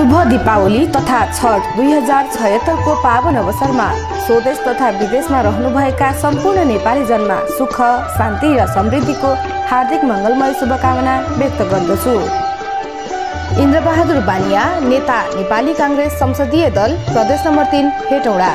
शुभ दीपावली तथा छठ दुई हजार छयत्तरको पावन अवसरमा स्वदेश तथा विदेशमा रहनुभएका सम्पूर्ण नेपालीजनमा सुख शान्ति र समृद्धिको हार्दिक मङ्गलमय शुभकामना व्यक्त गर्दछु। इन्द्रबहादुर बानिया नेता नेपाली काङ्ग्रेस संसदीय दल प्रदेश नम्बर तिन हेटौँडा।